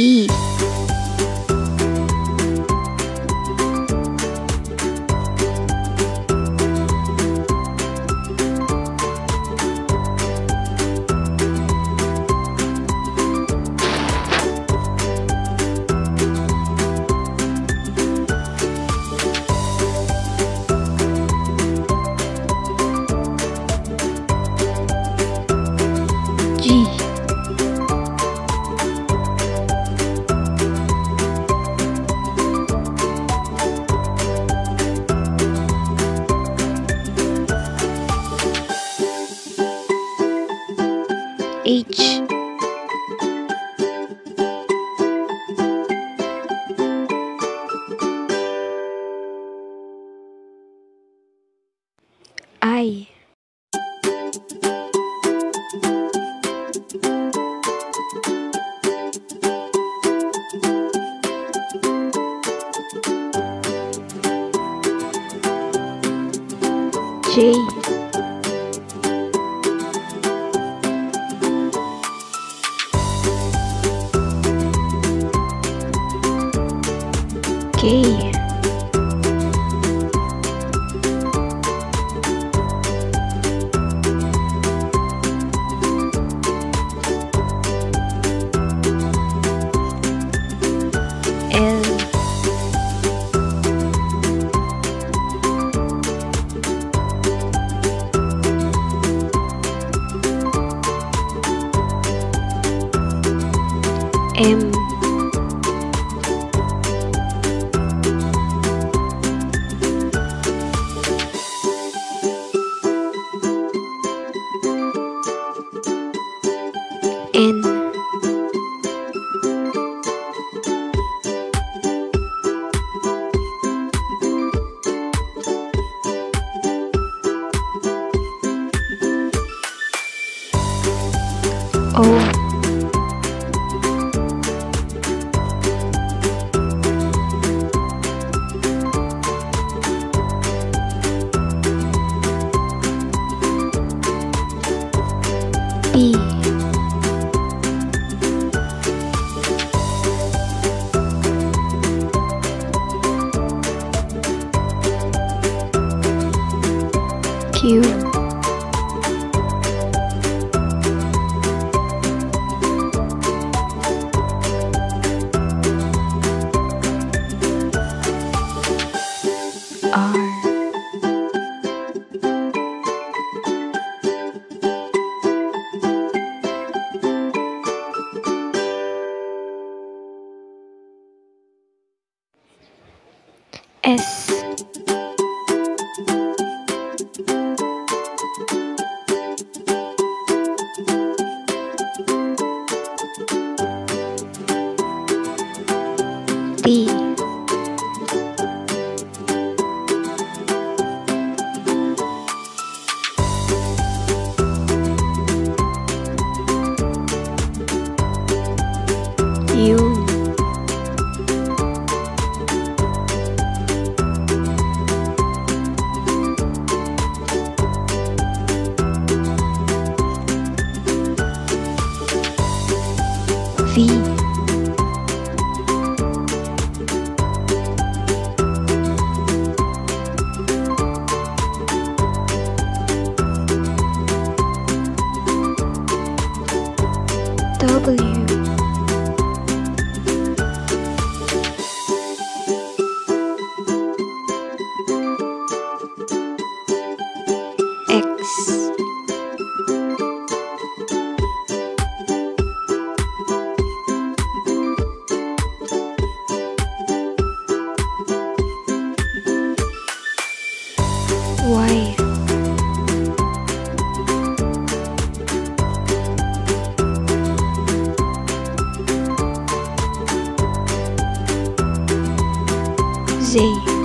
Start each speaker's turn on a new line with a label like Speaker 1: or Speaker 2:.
Speaker 1: E J K em n Oh. B Q S. D U V W Museu.